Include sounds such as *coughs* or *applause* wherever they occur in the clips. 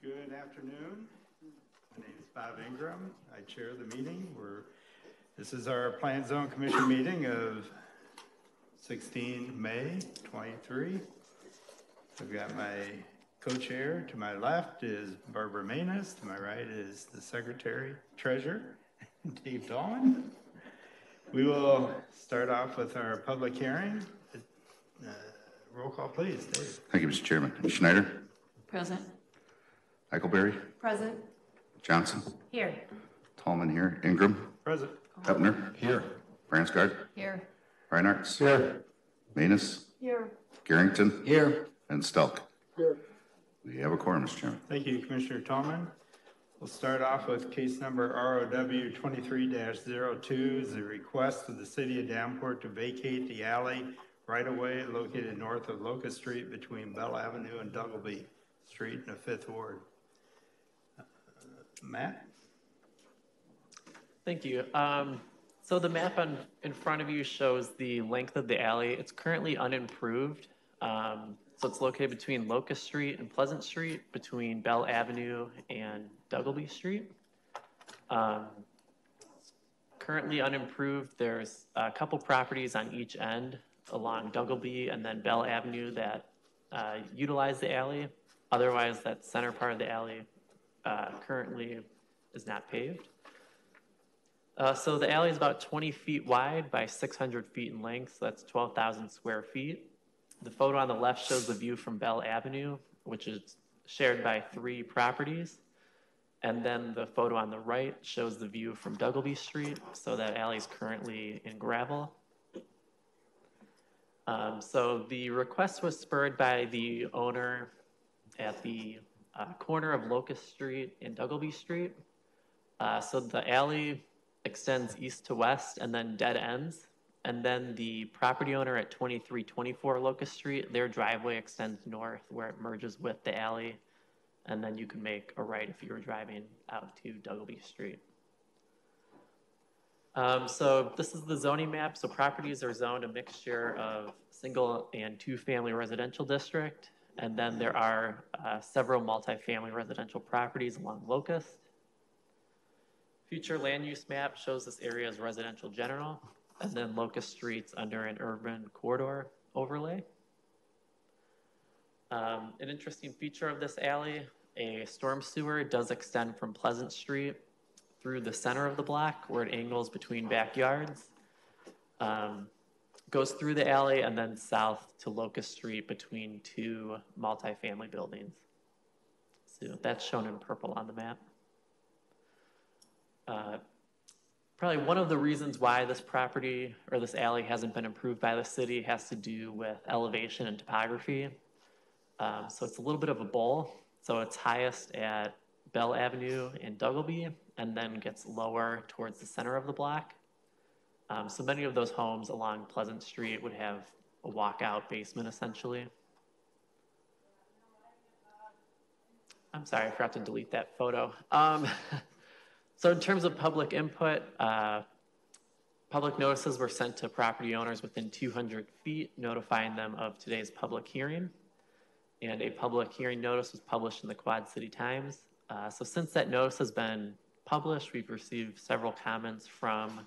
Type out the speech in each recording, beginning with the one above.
Good afternoon. My name is Bob Ingram. I chair the meeting. We're, this is our Plan Zone Commission meeting of 16 May 23. I've got my co-chair. To my left is Barbara Manus. To my right is the secretary treasurer, *laughs* Dave Dahlman. We will start off with our public hearing. Uh, roll call, please, Dave. Thank you, Mr. Chairman. Schneider, Present. Eichelberry, Present. Johnson, Here. Tallman here, Ingram, Present. Hepner. Here. Bransgard, Here. Reinhardt. Here. Manus, Here. Garrington, Here. and Stelk. Here. We have a quorum, Mr. Chairman. Thank you, Commissioner Tallman. We'll start off with case number ROW twenty-three 2 is a request of the city of Davenport to vacate the alley right-of-way located north of Locust Street between Bell Avenue and Duggleby Street in the Fifth Ward. Matt? Thank you. Um, so the map on, in front of you shows the length of the alley. It's currently unimproved. Um, so it's located between Locust Street and Pleasant Street, between Bell Avenue and Duggleby Street. Um, currently unimproved. There's a couple properties on each end along Duggleby and then Bell Avenue that uh, utilize the alley. Otherwise, that center part of the alley uh, currently is not paved. Uh, so the alley is about 20 feet wide by 600 feet in length, so that's 12,000 square feet. The photo on the left shows the view from Bell Avenue, which is shared by three properties. And then the photo on the right shows the view from Duggleby Street, so that alley is currently in gravel. Um, so the request was spurred by the owner at the uh, corner of Locust Street and Duggleby Street. Uh, so the alley extends east to west and then dead ends. And then the property owner at 2324 Locust Street, their driveway extends north where it merges with the alley. And then you can make a right if you were driving out to Duggleby Street. Um, so this is the zoning map. So properties are zoned a mixture of single and two-family residential district. And then there are uh, several multifamily residential properties along Locust. Future land use map shows this area as residential general, and then Locust Streets under an urban corridor overlay. Um, an interesting feature of this alley, a storm sewer does extend from Pleasant Street through the center of the block where it angles between backyards. Um, goes through the alley and then south to Locust Street between two multifamily buildings. So that's shown in purple on the map. Uh, probably one of the reasons why this property or this alley hasn't been improved by the city has to do with elevation and topography. Um, so it's a little bit of a bowl. So it's highest at Bell Avenue and Duggleby, and then gets lower towards the center of the block. Um, so many of those homes along Pleasant Street would have a walkout basement essentially. I'm sorry, I forgot to delete that photo. Um, *laughs* So in terms of public input, uh, public notices were sent to property owners within 200 feet, notifying them of today's public hearing. And a public hearing notice was published in the Quad City Times. Uh, so since that notice has been published, we've received several comments from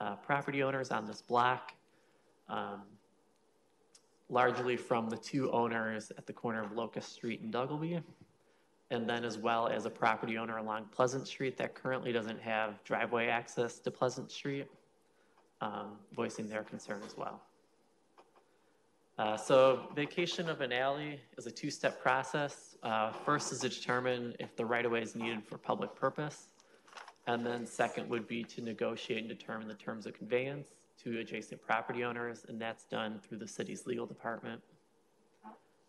uh, property owners on this block, um, largely from the two owners at the corner of Locust Street and Duggleby and then as well as a property owner along Pleasant Street that currently doesn't have driveway access to Pleasant Street, um, voicing their concern as well. Uh, so vacation of an alley is a two-step process. Uh, first is to determine if the right-of-way is needed for public purpose. And then second would be to negotiate and determine the terms of conveyance to adjacent property owners, and that's done through the city's legal department.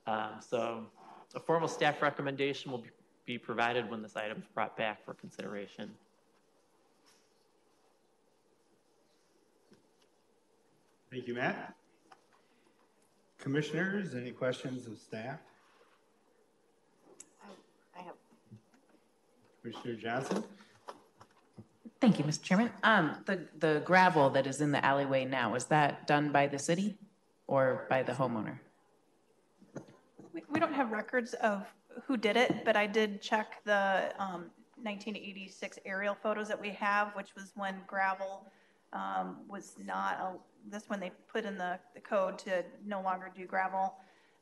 Um, so a formal staff recommendation will be provided when this item is brought back for consideration. Thank you, Matt. Commissioners, any questions of staff? I have. Commissioner Johnson? Thank you, Mr. Chairman. Um, the, the gravel that is in the alleyway now, is that done by the city or by the homeowner? We, we don't have records of who did it, but I did check the um, 1986 aerial photos that we have, which was when gravel um, was not, a- this when they put in the, the code to no longer do gravel.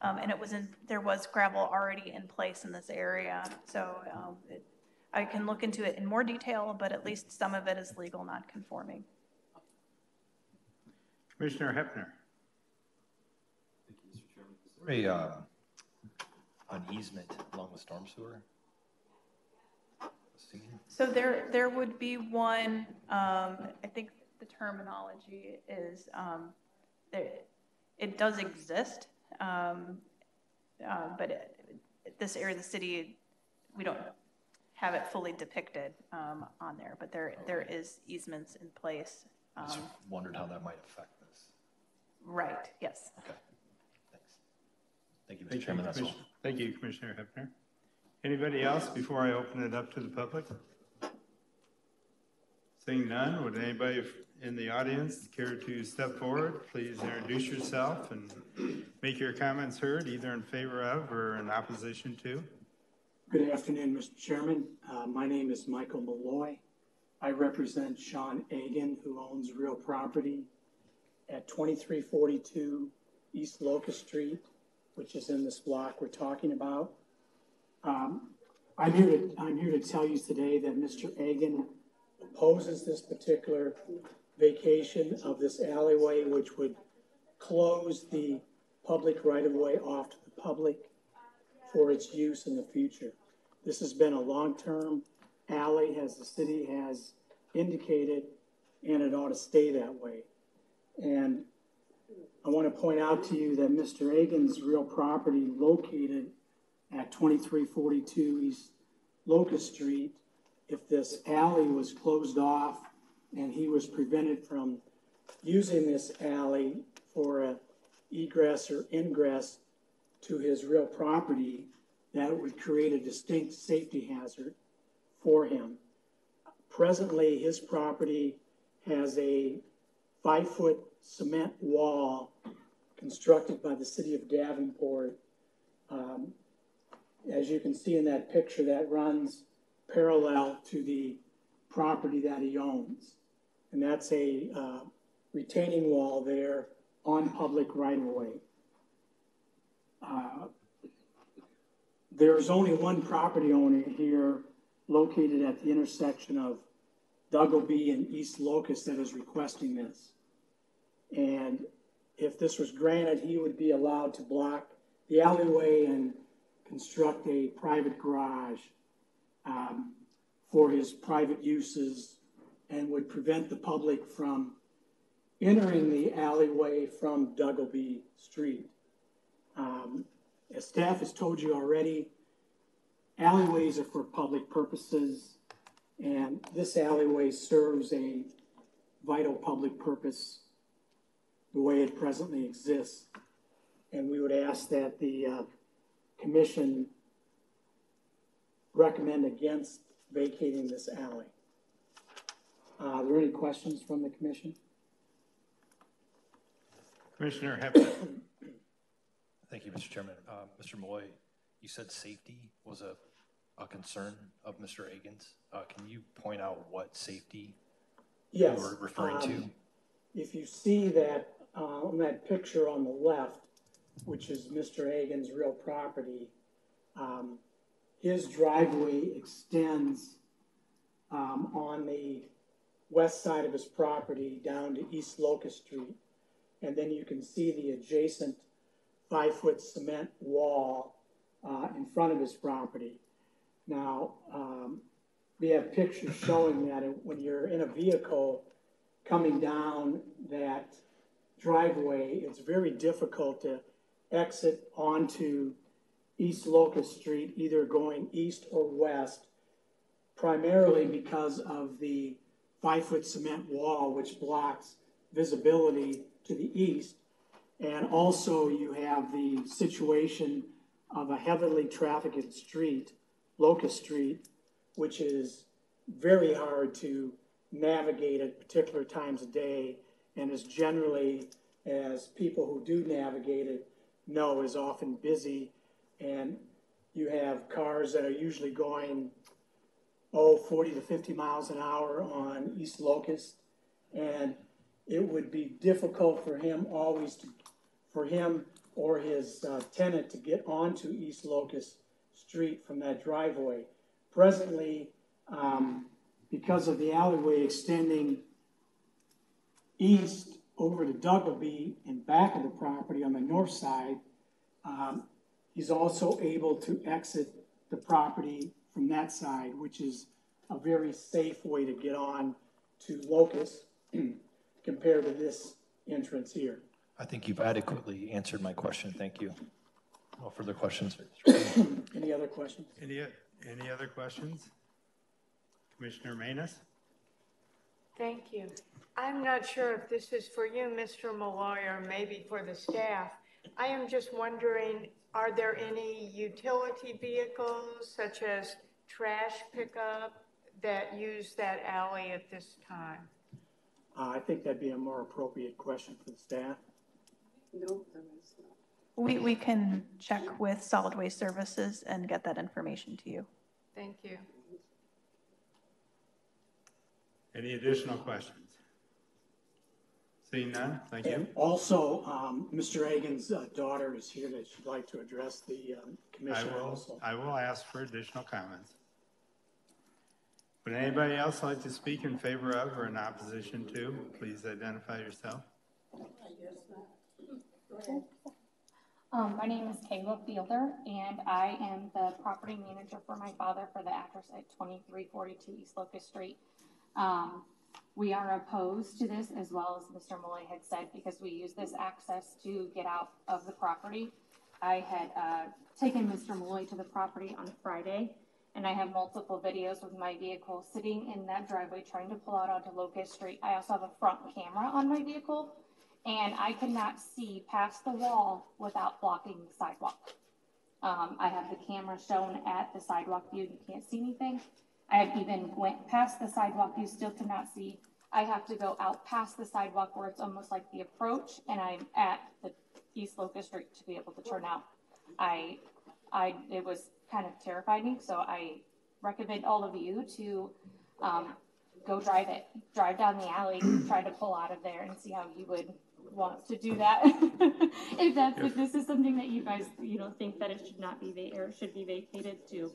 Um, And it was in, there was gravel already in place in this area. So um, it- I can look into it in more detail, but at least some of it is legal non-conforming. Commissioner Hepner. A, uh, an easement along the storm sewer? So there, there would be one, um, I think the terminology is, um, there, it does exist, um, uh, but it- this area of the city, we don't have it fully depicted, um, on there, but there, there is easements in place. I just Um, wondered how that might affect this. right, yes. Okay, thanks. Thank you, Thank Mr. you, Chairman, that's all. Commis- Thank you, Commissioner Hepner. Anybody else before I open it up to the public? Seeing none, would anybody in the audience care to step forward? Please introduce yourself and make your comments heard, either in favor of or in opposition to. Good afternoon, Mr. Chairman. Uh, My name is Michael Malloy. I represent Sean Agan, who owns real property at 2342 East Locust Street, which is in this block we're talking about. Um, I'm here to, I'm here to tell you today that Mr. Agan opposes this particular vacation of this alleyway, which would close the public right-of-way off to the public for its use in the future. This has been a long-term alley, as the city has indicated, and it ought to stay that way. And I want to point out to you that Mr. Agan's real property located at twenty-three forty-two East Locust Street, if this alley was closed off and he was prevented from using this alley for a egress or ingress to his real property, that would create a distinct safety hazard for him. Presently, his property has a five-foot cement wall constructed by the city of Davenport. Um, As you can see in that picture, that runs parallel to the property that he owns. And that's a uh, retaining wall there on public right-of-way. Uh, There's only one property owner here located at the intersection of Duggleby and East Locust that is requesting this. And if this was granted, he would be allowed to block the alleyway and construct a private garage um, for his private uses and would prevent the public from entering the alleyway from Duggleby Street. Um, As staff has told you already, alleyways are for public purposes, and this alleyway serves a vital public purpose the way it presently exists. And we would ask that the uh, commission recommend against vacating this alley. Uh, Are there any questions from the commission? Commissioner Hepner. *clears throat* Thank you, Mr. Chairman. Uh, Mr. Malloy, you said safety was a, a concern of Mr. Agan's. Uh, can you point out what safety you Yes. were referring to? um, If you see that, uh, on that picture on the left, which is Mr. Agan's real property, um, his driveway extends, um, on the west side of his property down to East Locust Street. And then you can see the adjacent five-foot cement wall, uh, in front of his property. Now, um, we have pictures showing that when you're in a vehicle coming down that driveway, it's very difficult to exit onto East Locust Street, either going east or west, primarily because of the five-foot cement wall which blocks visibility to the east. And also you have the situation of a heavily trafficked street, Locust Street, which is very hard to navigate at particular times of day and is generally, as people who do navigate it know, is often busy. And you have cars that are usually going, oh, 40 to 50 miles an hour on East Locust. And it would be difficult for him always to, for him or his uh, tenant to get onto East Locust Street from that driveway. Presently, um, because of the alleyway extending east over to Duggleby and back of the property on the north side, um, he's also able to exit the property from that side, which is a very safe way to get on to Locust *clears throat* compared to this entrance here. I think you've adequately answered my question. Thank you. No further questions. *coughs* Any other questions? Any, any other questions? Commissioner Manus? Thank you. I'm not sure if this is for you, Mr. Malloy, or maybe for the staff. I am just wondering, are there any utility vehicles such as trash pickup that use that alley at this time? Uh, I think that'd be a more appropriate question for the staff. We, we can check with solid waste services and get that information to you. Thank you. Any additional questions? Seeing none, thank And you. also, um, Mr. Agan's uh, daughter is here that she'd like to address the um, I will, also. I will ask for additional comments. Would anybody else like to speak in favor of or in opposition to? Please identify yourself. Um, my name is Kayla Fielder, and I am the property manager for my father for the address at twenty-three forty-two East Locust Street. Um, we are opposed to this, as well as Mr. Malloy had said, because we use this access to get out of the property. I had, uh, taken Mr. Malloy to the property on Friday, and I have multiple videos with my vehicle sitting in that driveway trying to pull out onto Locust Street. I also have a front camera on my vehicle, and I could not see past the wall without blocking the sidewalk. Um, I have the camera shown at the sidewalk view, you can't see anything. I have even went past the sidewalk, you still cannot see. I have to go out past the sidewalk where it's almost like the approach, and I'm at the East Locust Street to be able to turn out. I, I, it was kind of terrified me, so I recommend all of you to, um, go drive it, drive down the alley, try to pull out of there and see how you would want to do that. *laughs* if that's, if this is something that you guys, you know, think that it should not be, va- or should be vacated to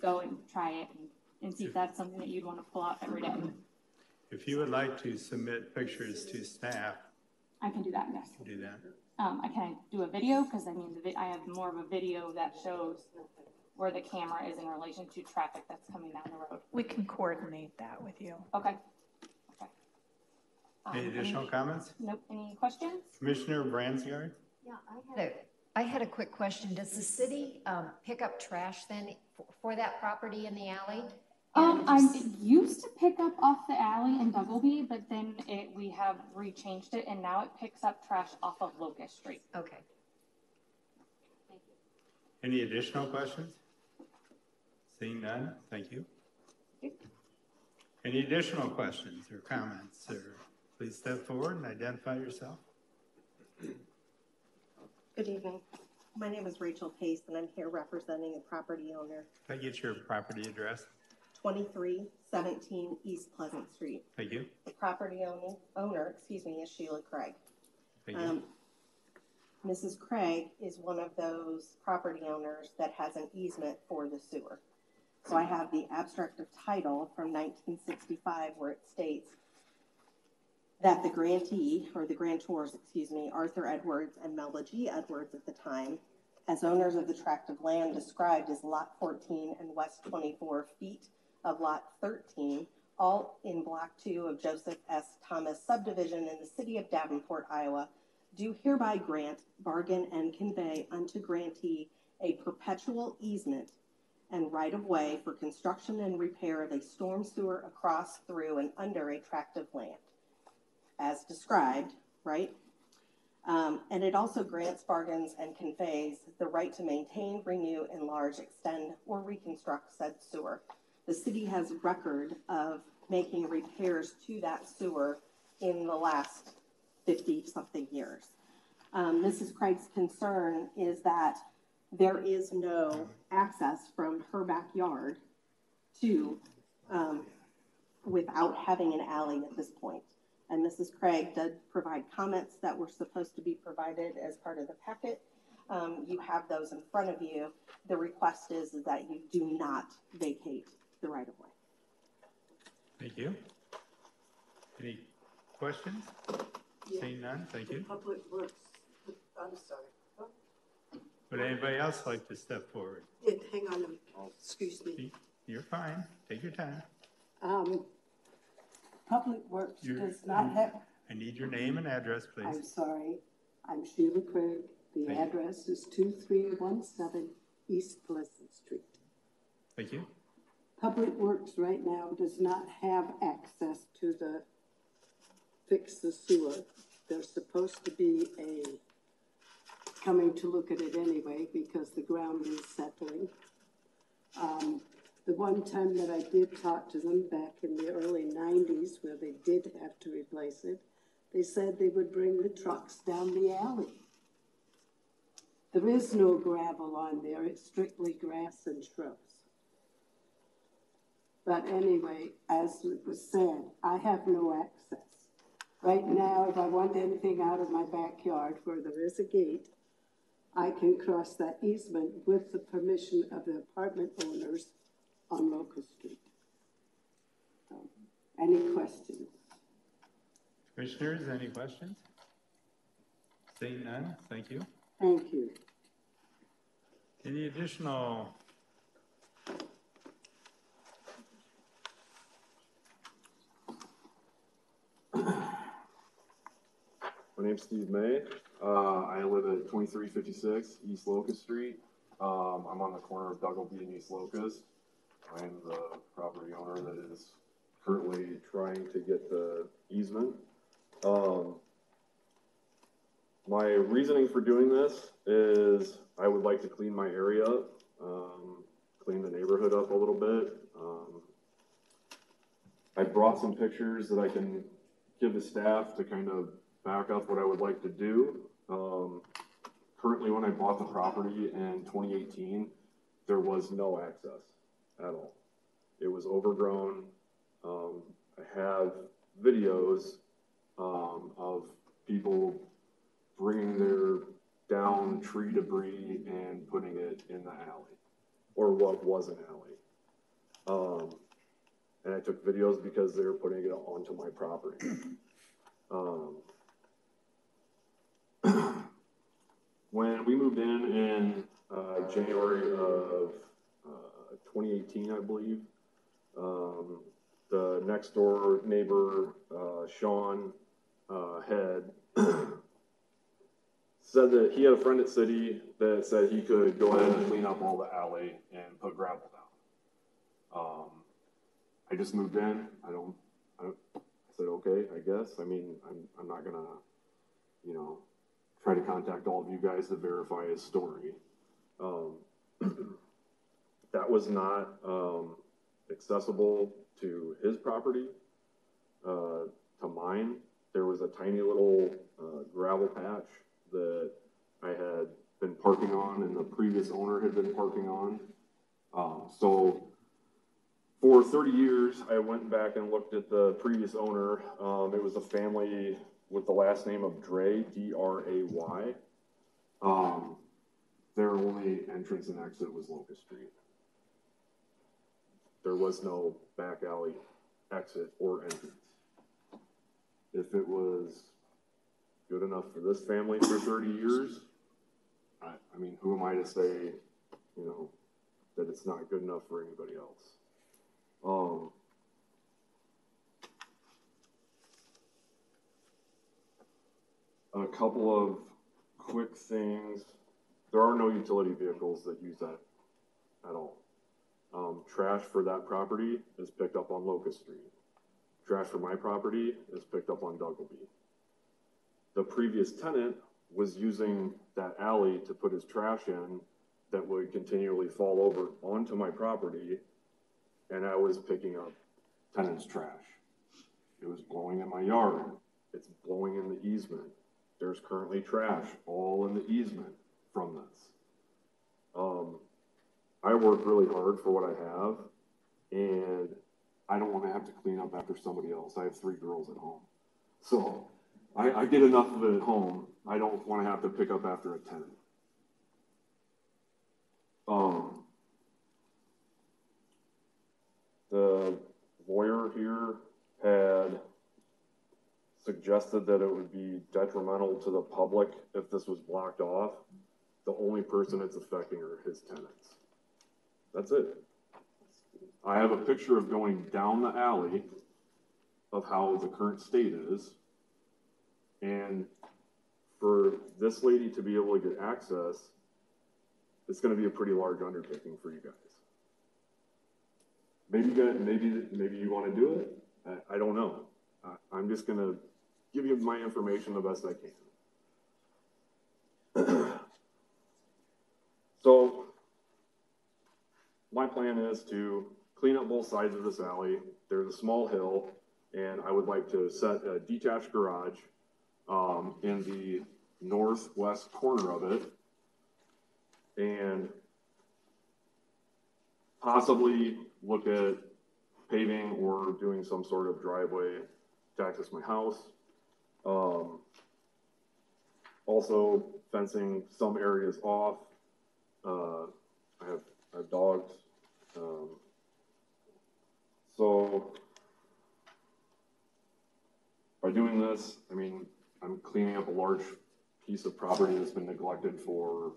go and try it and, and see if that's something that you'd want to pull out every day. If you would like to submit pictures to staff, I can do that, yes. do that. Um, I can do a video, because I mean, the vi- I have more of a video that shows where the camera is in relation to traffic that's coming down the road. We can coordinate that with you. Okay. Okay. Um, Any additional comments? Nope, any questions? Commissioner Bransgard? Yeah, I had a, I had a quick question. Does the city um, pick up trash then for- for that property in the alley? Um, I does- used to pick up off the alley in Duggleby, but then it, we have rechanged it and now it picks up trash off of Locust Street. Okay. Any additional questions? Seeing none, thank you. Any additional questions or comments, or please step forward and identify yourself. Good evening. My name is Rachel Pace, and I'm here representing a property owner, Can I get your property address? 2317 East Pleasant Street. Thank you. The property owner, owner, excuse me, is Sheila Craig. Thank you. Um, Mrs. Craig is one of those property owners that has an easement for the sewer. So I have the abstract of title from 1965 where it states that the grantee, or the grantors, excuse me, Arthur Edwards and Melba G. Edwards at the time, as owners of the tract of land described as Lot 14 and west 24 feet of Lot 13, all in Block 2 of Joseph S. Thomas subdivision in the city of Davenport, Iowa, do hereby grant, bargain, and convey unto grantee a perpetual easement and right-of-way for construction and repair of a storm sewer across, through, and under a tract of land, as described, right? Um, and it also grants, bargains, and conveys the right to maintain, renew, enlarge, extend, or reconstruct said sewer. The city has record of making repairs to that sewer in the last fifty-something years. Um, Mrs. Craig's concern is that there is no access from her backyard to, um, without having an alley at this point. And Mrs. Craig did provide comments that were supposed to be provided as part of the packet. Um, you have those in front of you. The request is, is that you do not vacate the right of way. Thank you. Any questions? Seeing none, thank you. Public Works, I'm sorry. Would anybody else like to step forward? It, hang on, excuse me. You're fine, take your time. Um, Public Works You're- does not have, I need your name and address, please. I'm please. sorry, I'm Sheila Craig. The Thank you. address is two three one seven East Pleasant Street. Thank you. Public Works right now does not have access to the, fix the sewer. There's supposed to be a, coming to look at it anyway, because the ground is settling. Um, the one time that I did talk to them back in the early nineties, where they did have to replace it, they said they would bring the trucks down the alley. There is no gravel on there, it's strictly grass and shrubs. But anyway, as it was said, I have no access. Right now, if I want anything out of my backyard where there is a gate, I can cross that easement with the permission of the apartment owners on Locust Street. So, Any questions? Commissioners, any questions? Seeing none, thank you. Thank you. Any additional? My name's Steve May. Uh, I live at twenty-three fifty-six East Locust Street. Um, I'm on the corner of Duggleby and East Locust. I'm the property owner that is currently trying to get the easement. Um, my reasoning for doing this is I would like to clean my area up, um, clean the neighborhood up a little bit. Um, I brought some pictures that I can give the staff to kind of back up what I would like to do. Um, currently, when I bought the property in 2018, there was no access at all. It was overgrown. Um, I have videos um, of people bringing their down tree debris and putting it in the alley, or what was an alley. Um, and I took videos because they were putting it onto my property. *clears throat* Um, *clears throat* when we moved in in uh, January of 2018, I believe, um, the next door neighbor, uh, Sean uh, Head, *clears throat* said that he had a friend at City that said he could go ahead and clean up all the alley and put gravel down. Um, I just moved in. I don't. I, don't, I said okay. I guess. I mean, I'm. I'm not gonna, you know, try to contact all of you guys to verify his story. Um, *clears throat* that was not um, accessible to his property. Uh, to mine, there was a tiny little uh, gravel patch that I had been parking on, and the previous owner had been parking on. Um, so for 30 years, I went back and looked at the previous owner. Um, it was a family with the last name of Dray, D R A Y. Um, their only entrance and exit was Locust Street. There was no back alley exit or entrance. If it was good enough for this family for 30 years, I, I mean, who am I to say, you know, that it's not good enough for anybody else? Um, a couple of quick things. There are no utility vehicles that use that at all. Um, trash for that property is picked up on Locust Street. Trash for my property is picked up on Duggleby. The previous tenant was using that alley to put his trash in that would continually fall over onto my property and I was picking up tenant's trash. It was blowing in my yard. It's blowing in the easement. There's currently trash all in the easement from this. Um, I work really hard for what I have, and I don't want to have to clean up after somebody else. I have three girls at home. So I, I get enough of it at home. I don't want to have to pick up after a tenant. Um, the lawyer here had suggested that it would be detrimental to the public if this was blocked off. The only person it's affecting are his tenants. That's it. I have a picture of going down the alley of how the current state is. And for this lady to be able to get access, it's going to be a pretty large undertaking for you guys. Maybe, you maybe, maybe you want to do it. I, don't know. I'm just going to give you my information the best I can. so, my plan is to clean up both sides of this alley. There's a small hill, and I would like to set a detached garage um, in the northwest corner of it, and possibly look at paving or doing some sort of driveway to access my house. Um, also fencing some areas off. Uh, I have, I have dogs. Um, so by doing this, I mean, I'm cleaning up a large piece of property that's been neglected for,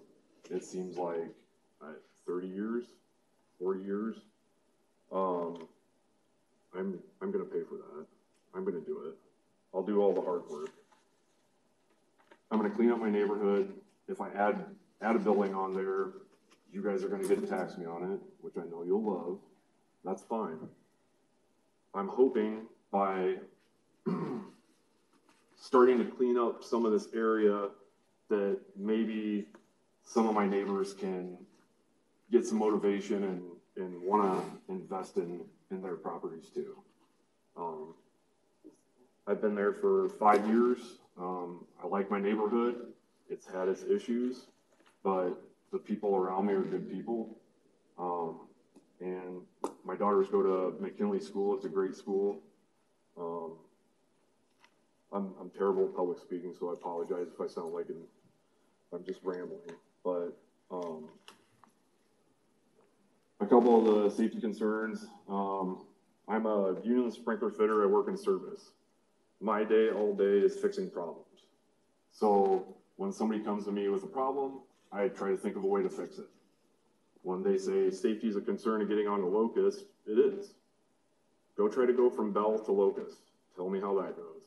it seems like, uh, 30 years, 40 years. Um, I'm, I'm going to pay for that. I'm going to do it. I'll do all the hard work. I'm going to clean up my neighborhood. If I add, add a building on there, you guys are going to get to tax me on it, which I know you'll love. That's fine. I'm hoping by *clears throat* starting to clean up some of this area that maybe some of my neighbors can get some motivation and, and want to invest in, in their properties too. Um, I've been there for five years. Um, I like my neighborhood. It's had its issues, but the people around me are good people. Um, and my daughters go to McKinley School. It's a great school. Um, I'm, I'm terrible at public speaking, so I apologize if I sound like an, I'm just rambling. But um, a couple of the safety concerns. Um, I'm a union sprinkler fitter. I work in service. My day all day is fixing problems. So when somebody comes to me with a problem, I try to think of a way to fix it. When they say safety is a concern of getting on the locust, it is. Go try to go from Bell to Locust. Tell me how that goes.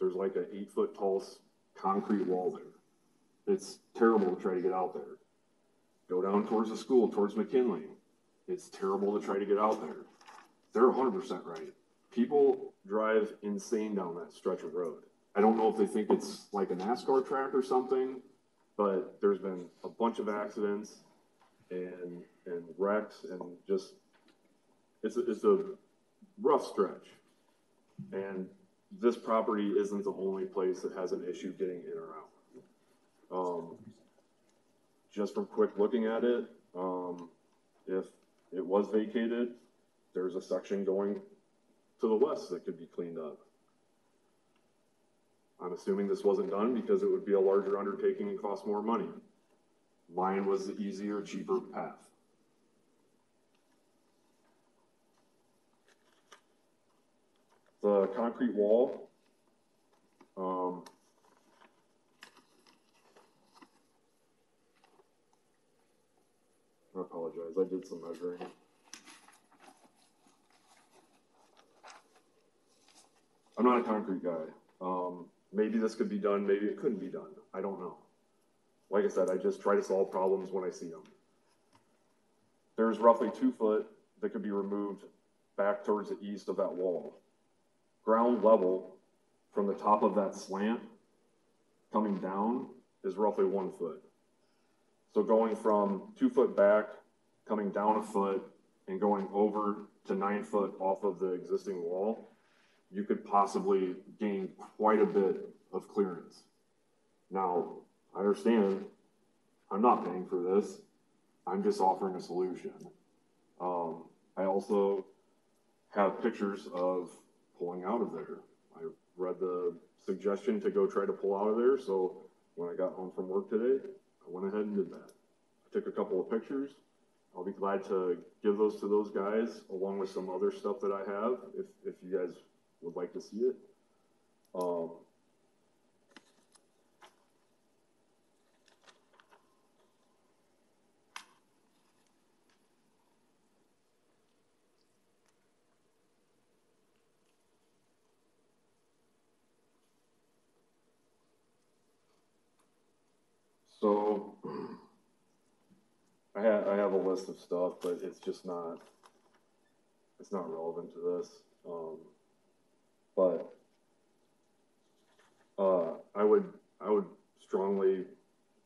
There's like an eight foot tall concrete wall there. It's terrible to try to get out there. Go down towards the school, towards McKinley. It's terrible to try to get out there. They're 100% right. People drive insane down that stretch of road. I don't know if they think it's like a NASCAR track or something, but there's been a bunch of accidents and and wrecks and just it's a, it's a rough stretch. And this property isn't the only place that has an issue getting in or out. Um, just from quick looking at it, um, if it was vacated, there's a section going to the west that could be cleaned up. I'm assuming this wasn't done because it would be a larger undertaking and cost more money. Mine was the easier, cheaper path. The concrete wall, um, I apologize, I did some measuring. I'm not a concrete guy. Um, maybe this could be done, maybe it couldn't be done. I don't know. Like I said, I just try to solve problems when I see them. There's roughly two foot that could be removed back towards the east of that wall. Ground level from the top of that slant coming down is roughly one foot. So going from two foot back, coming down a foot, and going over to nine foot off of the existing wall, you could possibly gain quite a bit of clearance. Now, I understand I'm not paying for this. I'm just offering a solution. Um, I also have pictures of pulling out of there. I read the suggestion to go try to pull out of there, so when I got home from work today, I went ahead and did that. I took a couple of pictures. I'll be glad to give those to those guys along with some other stuff that I have if, if you guys would like to see it. Um, So I have, I have a list of stuff, but it's just not, it's not relevant to this. Um, but, uh, I would, I would strongly,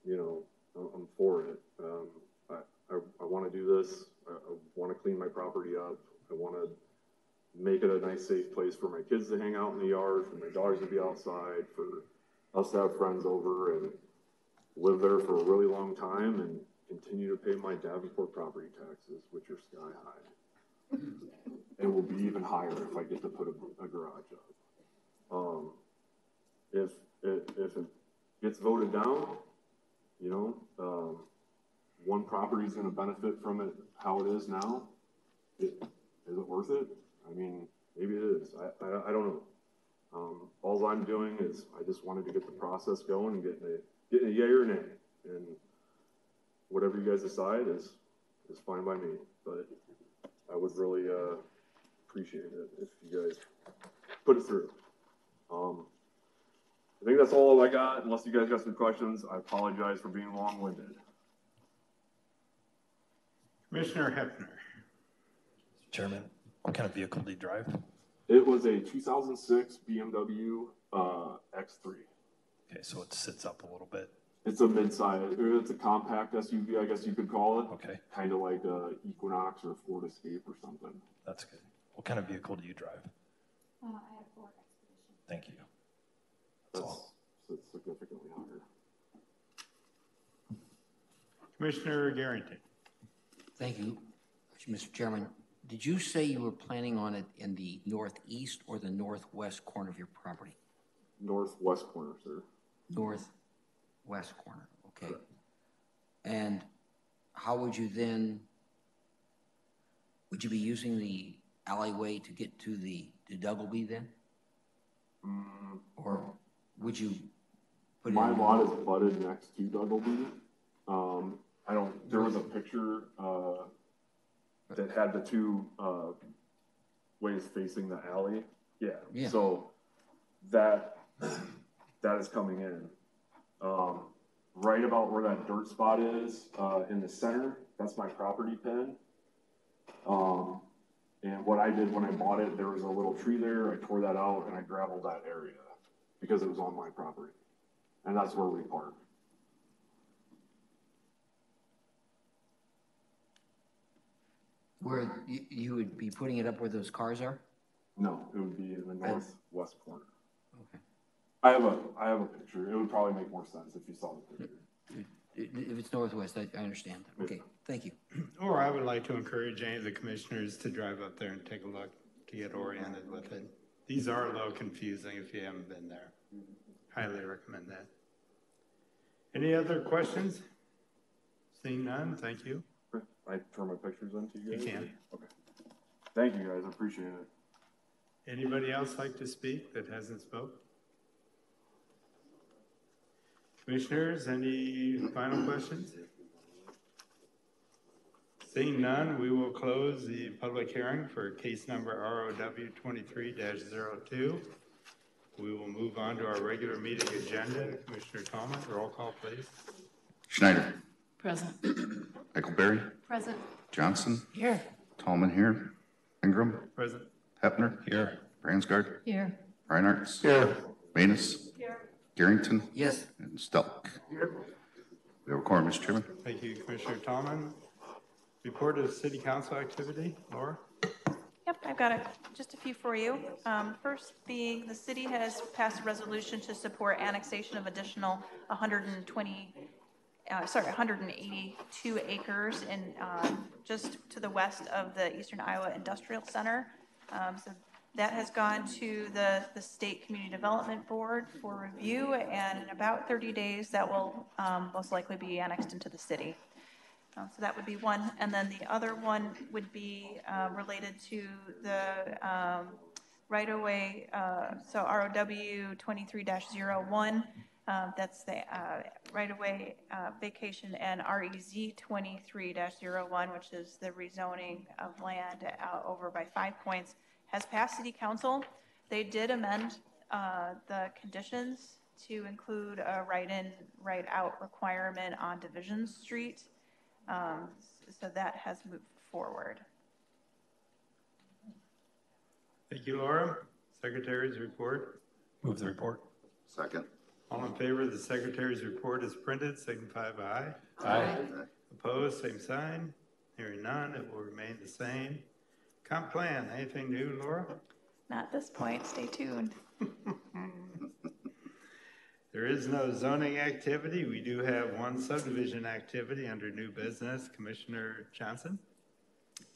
you know, I'm, for it. Um, I, I, I want to do this. I, I want to clean my property up. I want to make it a nice, safe place for my kids to hang out in the yard, for my dogs to be outside, for us to have friends over and live there for a really long time and continue to pay my Davenport property taxes, which are sky high. *laughs* and will be even higher if I get to put a, a garage up. Um, if, if, if it gets voted down, you know, um, one property is going to benefit from it how it is now. It, is it worth it? I mean, maybe it is. I, I, I don't know. Um, all I'm doing is I just wanted to get the process going and get the get a yay or nay. And whatever you guys decide is is fine by me. But I would really uh, appreciate it if you guys put it through. Um, I think that's all I got. Unless you guys got some questions, I apologize for being long-winded. Commissioner Hepner. Chairman, what kind of vehicle do you drive? It was a 2006 BMW uh, X3. Okay, so it sits up a little bit. It's a mid-size, or it's a compact SUV, I guess you could call it. Okay, Kind of like a Equinox or a Ford Escape or something. That's good. What kind of vehicle do you drive? Uh, I have Ford Expedition. Thank you. That's, That's all. that's significantly higher. Commissioner Garrington. Thank you, Mr. Chairman. Did you say you were planning on it in the northeast or the northwest corner of your property? Northwest corner, sir. Northwest corner, okay. And how would you then, would you be using the alleyway to get to the, to Duggleby then? Mm, Or would you put it? My lot is butted next to Duggleby. Um, I don't, there was a picture, uh, that had the two, uh, ways facing the alley. Yeah. Yeah. So that, that is coming in. Um, right about where that dirt spot is, uh, in the center, that's my property pin. Um, and what I did when I bought it, there was a little tree there, I tore that out and I gravelled that area because it was on my property. And that's where we park. Where you, you would be putting it up where those cars are? No, it would be in the northwest corner. Okay. I have a, I have a picture. It would probably make more sense if you saw the picture. If it's northwest, I, I understand. Okay, thank you. Or I would like to encourage any of the commissioners to drive up there and take a look to get oriented with it. These are a little confusing if you haven't been there. Highly recommend that. Any other questions? Seeing none, thank you. I turn my pictures into you You guys? can. Okay. Thank you, guys. I appreciate it. Anybody else like to speak that hasn't spoke? Commissioners, any final questions? Seeing none, we will close the public hearing for case number ROW twenty-three 2 We will move on to our regular meeting agenda. Commissioner Thomas, roll call, please. Schneider. Present. Michael Berry. Present. Johnson. Here. Tallman here. Ingram. Present. Hepner. Here. Bransgard. Here. Reinhardt. Here. Manus. Here. Garrington. Yes. And Stelk. We have a quorum, Mr. Chairman. Thank you, Commissioner Tomlin. Report of city council activity, Laura? Yep, I've got a, just a few for you. Um, First being, the city has passed a resolution to support annexation of additional 120 uh, sorry, 182 acres in, um, just to the west of the Eastern Iowa Industrial Center. Um, So that has gone to the, the State Community Development Board for review, and in about 30 days, that will um, most likely be annexed into the city. Uh, So that would be one. And then the other one would be uh, related to the um, right-of-way, uh, so ROW 23-01, uh, that's the uh, right-of-way uh, vacation, and REZ 23-01, which is the rezoning of land out over by Five Points, has passed city council. They did amend uh, the conditions to include a right-in, right-out requirement on Division Street. Um, So that has moved forward. Thank you, Laura. Secretary's report. Move the report. Second. All in favor of the secretary's report as printed, signify by aye. Aye. Opposed, same sign. Hearing none, it will remain the same. Comp plan, anything new, Laura? Not at this point, stay tuned. *laughs* There is no zoning activity. We do have one subdivision activity under new business. Commissioner Johnson?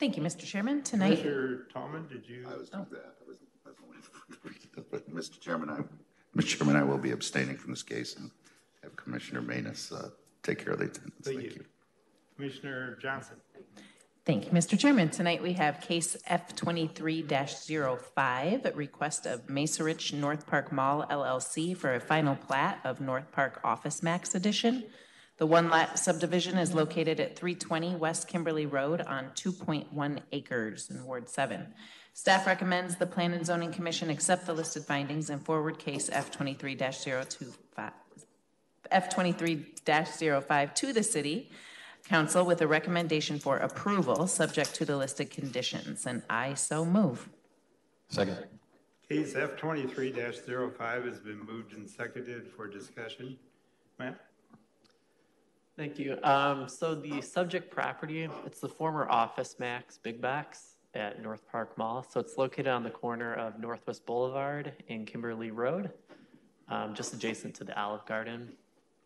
Thank you, Mr. Chairman. Tonight, Commissioner Tallman, did you? I was doing that. I wasn't, I wasn't Mr. Chairman, I, Mr. Chairman, I will be abstaining from this case and have Commissioner Manus, uh, take care of the attendance. Thank you. Commissioner Johnson? Thank you, Mr. Chairman. Tonight we have case F twenty-three 5 request of Macerich North Park Mall LLC for a final plat of North Park Office Max Edition. The one lot subdivision is located at three twenty West Kimberly Road on two point one acres in Ward seven. Staff recommends the Plan and Zoning Commission accept the listed findings and forward case F twenty-three 25 F twenty-three 5 to the city council with a recommendation for approval, subject to the listed conditions, and I so move. Second. Case F twenty-three 5 has been moved and seconded for discussion. Matt? Thank you. Um, so the subject property, it's the former Office Max Big Box at North Park Mall. So it's located on the corner of Northwest Boulevard and Kimberly Road, um, just adjacent to the Olive Garden.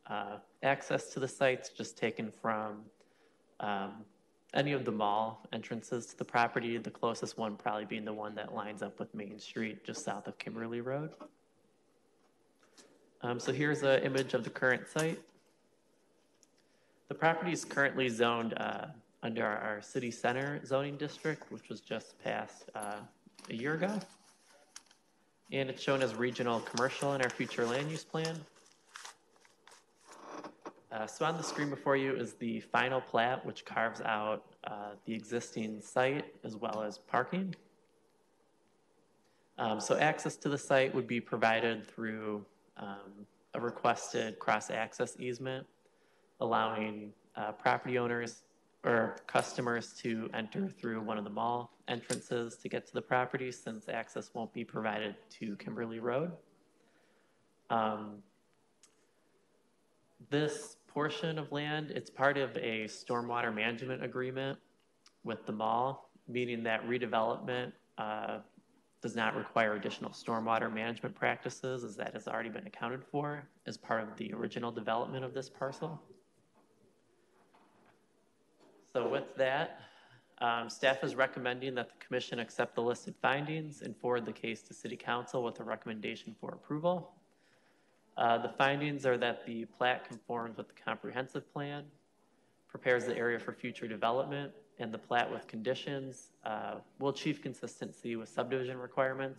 Uh, access to the site's just taken from um, any of the mall entrances to the property, the closest one probably being the one that lines up with Main Street just south of Kimberly Road. Um, so here's an image of the current site. The property is currently zoned uh, under our city center zoning district, which was just passed uh, a year ago. And it's shown as regional commercial in our future land use plan. Uh, so on the screen before you is the final plat, which carves out uh, the existing site as well as parking. Um, so access to the site would be provided through um, a requested cross-access easement, allowing uh, property owners or customers to enter through one of the mall entrances to get to the property since access won't be provided to Kimberly Road. Um, this portion of land, it's part of a stormwater management agreement with the mall, meaning that redevelopment uh, does not require additional stormwater management practices as that has already been accounted for as part of the original development of this parcel. So with that, um, staff is recommending that the commission accept the listed findings and forward the case to city council with a recommendation for approval. Uh, the findings are that the plat conforms with the comprehensive plan, prepares the area for future development, and the plat with conditions uh, will achieve consistency with subdivision requirements.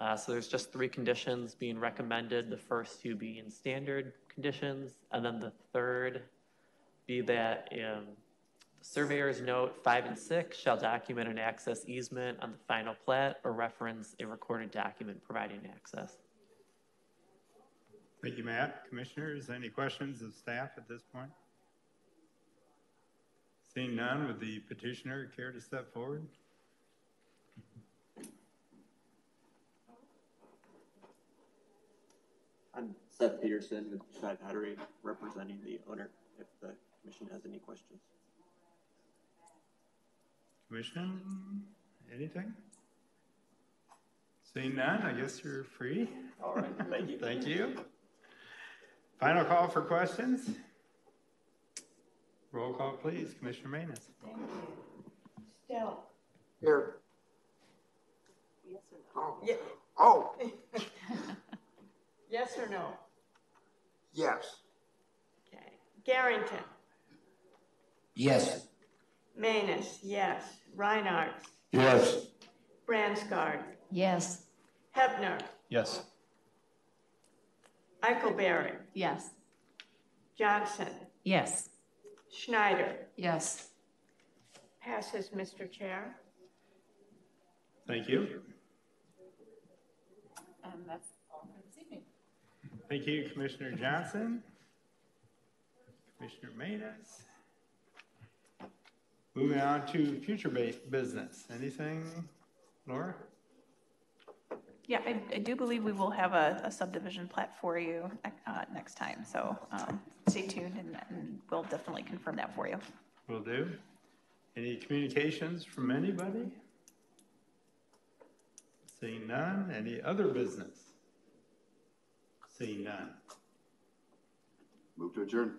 Uh, so there's just three conditions being recommended, the first two being standard conditions, and then the third be that um, surveyor's note five and six shall document an access easement on the final plat or reference a recorded document providing access. Thank you, Matt. Commissioners, any questions of staff at this point? Seeing none, would the petitioner care to step forward? I'm Seth Peterson with Shive Hattery, representing the owner, if the commission has any questions. Commission, anything? Seeing none, I guess you're free. All right, thank you. *laughs* Thank you. Final call for questions? Roll call, please. Commissioner Manus. Thank you. Still. Here. Oh. Yeah. Oh, *laughs* Yes or no? yes. Okay. Garrington, Yes. Manus, yes. Reinhardt, Yes. Bransgard, Yes. Hepner, Yes. Eichelberry, Yes. Johnson, Yes. Schneider. Yes. Passes, Mr. Chair. Thank you. And that's all for this evening. Thank you, Commissioner Johnson. Commissioner Manus. Moving on to future ba- business. Anything, Laura? Yeah, I, I do believe we will have a, a subdivision plat for you, uh, next time, so, um, stay tuned and, and we'll definitely confirm that for you. Will do. Any communications from anybody? Seeing none. Any other business? Seeing none. Move to adjourn.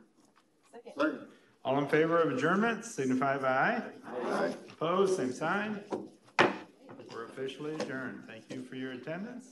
Second. All in favor of adjournment, signify by aye. Aye. Opposed, same sign. Officially adjourned. Thank you for your attendance.